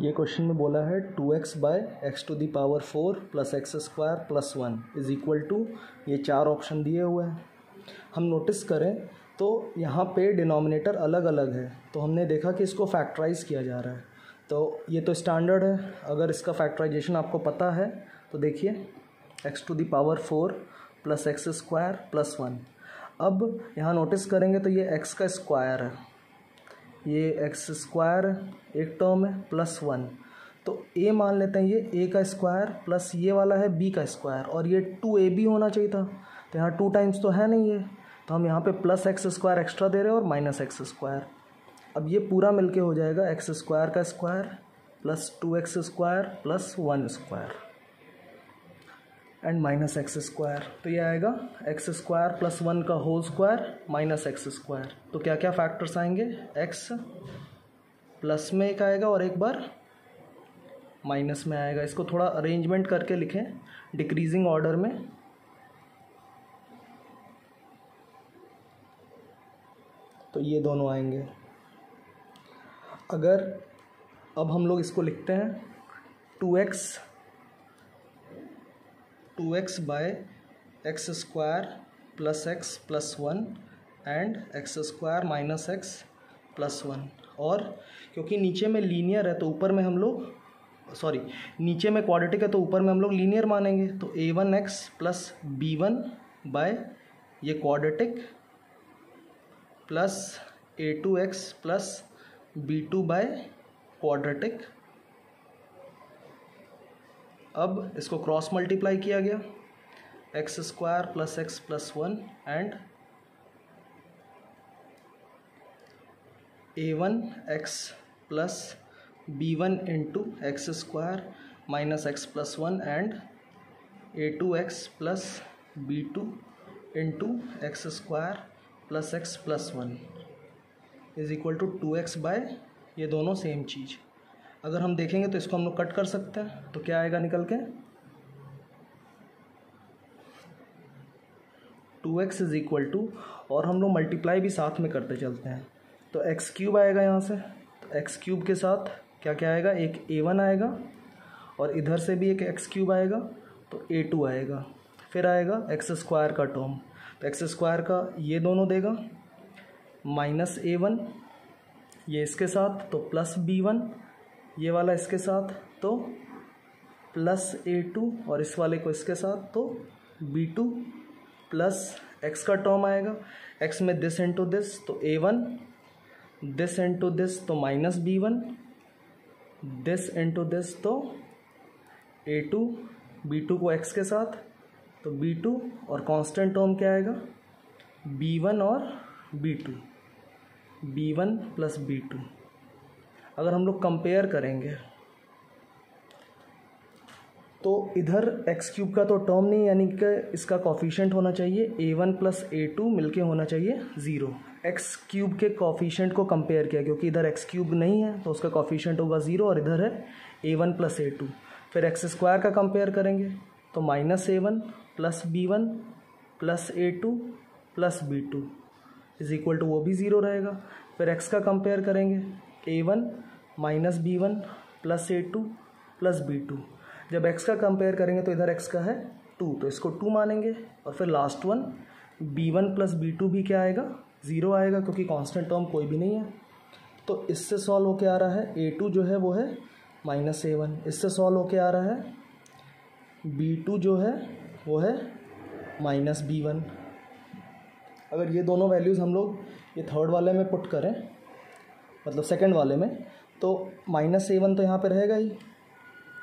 ये क्वेश्चन में बोला है two x by x to the power four plus x square plus one is equal to ये चार ऑप्शन दिए हुए हैं। हम नोटिस करें तो यहाँ पे डिनोमिनेटर अलग अलग है। तो हमने देखा कि इसको फैक्टराइज किया जा रहा है। तो ये तो स्टैंडर्ड है। अगर इसका फैक्टराइजेशन आपको पता है तो देखिए x to the power four plus x square plus one अब यहाँ नोटिस करेंगे तो ये एक्स का स्क्वायर है। ये एक्स स्क्वायर एक टर्म है, प्लस वन। तो ए मान लेते हैं ये ए का स्क्वायर प्लस ये वाला है बी का स्क्वायर, और ये टू ए बी होना चाहिए था। तो यहाँ टू टाइम्स तो है नहीं ये। तो हम यहाँ पे प्लस एक्स स्क्वायर एक्स्ट्रा दे रहे हैं और माइनस एक्स स्क्वायर। अब ये पूरा मिलके हो जाएगा एक्स स्क्वायर का square plus two x square plus one square. And minus x square तो ये आएगा एक्स स्क्वायर प्लस वन का whole square minus x square तो क्या क्या फैक्टर्स आएँगे? एक्स प्लस में एक आएगा और एक बार माइनस में आएगा। इसको थोड़ा अरेंजमेंट करके लिखें डिक्रीजिंग ऑर्डर में। तो ये दोनों आएँगे। अगर अब हम लोग इसको लिखते हैं two x two x by x square plus x plus one and x square minus x plus one. और क्योंकि नीचे में लीनियर है तो ऊपर में हम लोग, सॉरी, नीचे में क्वाड्रेटिक है तो ऊपर में हम लोग लीनियर मानेंगे। तो a one x plus b one by ये quadratic plus a two x plus b two by quadratic अब इसको क्रॉस मल्टीप्लाई किया गया। X square plus x plus one and a one x plus b one into x square minus x plus one and a two x plus b two into x square plus x plus one is equal to two x by ये दोनों same चीज़। अगर हम देखेंगे तो इसको हम लोग cut कर सकते हैं। तो क्या आएगा निकल के? Two x is equal to, और हम लोग मल्टीप्लाई भी साथ में करते चलते हैं। तो एक्स क्यूब आएगा यहाँ से। तो एक्स क्यूब के साथ क्या क्या आएगा? एक ए वन आएगा, और इधर से भी एक एक्स क्यूब आएगा तो ए टू आएगा। फिर आएगा एक्स स्क्वायर का टर्म। तो एक्स स्क्वायर का ये दोनों देगा, माइनस ए वन, ये इसके साथ तो प्लस बी वन ये वाला इसके साथ तो प्लस ए टू और इस वाले को इसके साथ तो बी टू प्लस एक्स का टर्म आएगा। एक्स में दिस इंटू दिस तो a one this into this तो minus b one this into this तो ए टू बी टू को एक्स के साथ तो बी टू और कांस्टेंट टर्म क्या आएगा? बी वन और b two b one plus b two अगर हम लोग कंपेयर करेंगे तो इधर एक्स क्यूब का तो टर्म नहीं, यानी कि इसका कॉफिशेंट होना चाहिए A one plus A two मिल होना चाहिए ज़ीरो एक्स क्यूब के कॉफिशेंट को कंपेयर किया, क्योंकि इधर एक्स क्यूब नहीं है तो उसका कॉफिशेंट होगा ज़ीरो और इधर है a one plus a two फिर एक्स स्क्वायर का कंपेयर करेंगे तो minus a one plus b one plus a two plus b two is equal to वो भी ज़ीरो रहेगा. फिर एक्स का कंपेयर करेंगे a one minus b one plus a two plus b two जब एक्स का कंपेयर करेंगे तो इधर एक्स का है टू तो इसको टू मानेंगे और फिर last one b one plus b two भी क्या आएगा? ज़ीरो आएगा, क्योंकि कांस्टेंट टर्म कोई भी नहीं है। तो इससे सॉल्व होके आ रहा है ए टू जो है वो है माइनस ए वन इससे सॉल्व होके आ रहा है बी टू जो है वो है माइनस बी वन अगर ये दोनों वैल्यूज़ हम लोग, ये थर्ड वाले में पुट करें मतलब सेकंड वाले में तो माइनस ए वन तो यहाँ पे रहेगा ही।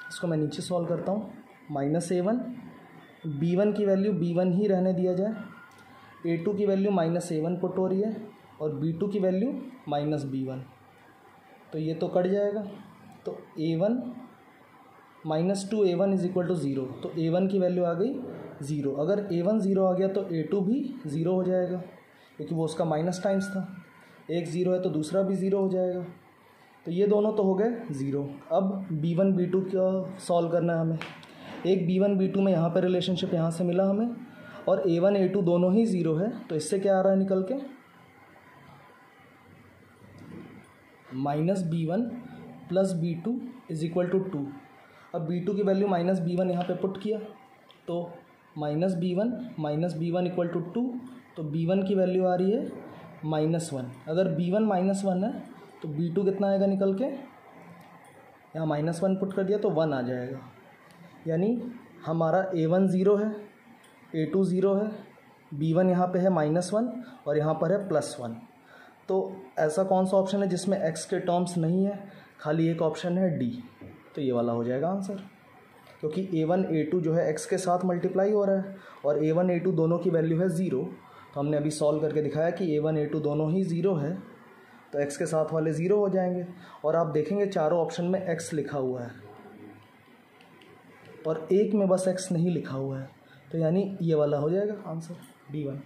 इसको मैं नीचे सॉल्व करता हूँ। Minus a one b one की वैल्यू बी वन ही रहने दिया जाए। ए टू की value minus a one put हो रही है और बी टू की वैल्यू माइनस बी वन तो ये तो कट जाएगा। तो a one minus two a one is equal to zero तो ए वन की वैल्यू आ गई ज़ीरो अगर ए वन ज़ीरो आ गया तो ए टू भी ज़ीरो हो जाएगा, क्योंकि वो उसका माइनस टाइम्स था। एक ज़ीरो है तो दूसरा भी ज़ीरो हो जाएगा। तो ये दोनों तो हो गए ज़ीरो। अब बी वन बी टू का सॉल्व करना है हमें। एक बी वन बी टू में यहाँ पर रिलेशनशिप यहाँ से मिला हमें और ए वन ए टू दोनों ही ज़ीरो है। तो इससे क्या आ रहा है निकल के? Minus b one plus b two is equal to two अब बी टू की वैल्यू माइनस बी वन यहाँ पर पुट किया। तो minus b one minus b one equal to two तो बी वन की वैल्यू आ रही है माइनस वन। अगर बी वन माइनस वन है तो बी टू कितना आएगा निकल के? यहाँ माइनस वन पुट कर दिया तो वन आ जाएगा। यानी हमारा ए वन ज़ीरो है ए टू ज़ीरो है बी वन यहाँ पर है माइनस वन और यहाँ पर है प्लस वन। तो ऐसा कौन सा ऑप्शन है जिसमें एक्स के टर्म्स नहीं है? खाली एक ऑप्शन है डी तो ये वाला हो जाएगा आंसर। क्योंकि ए वन ए टू जो है एक्स के साथ मल्टीप्लाई हो रहा है और ए वन ए टू दोनों की वैल्यू है ज़ीरो। तो हमने अभी सॉल्व करके दिखाया कि ए वन ए टू दोनों ही ज़ीरो है तो एक्स के साथ वाले ज़ीरो हो जाएँगे। और आप देखेंगे चारों ऑप्शन में एक्स लिखा हुआ है। और एक में बस एक्स नहीं लिखा हुआ है। तो यानी ये वाला हो जाएगा आंसर डी वन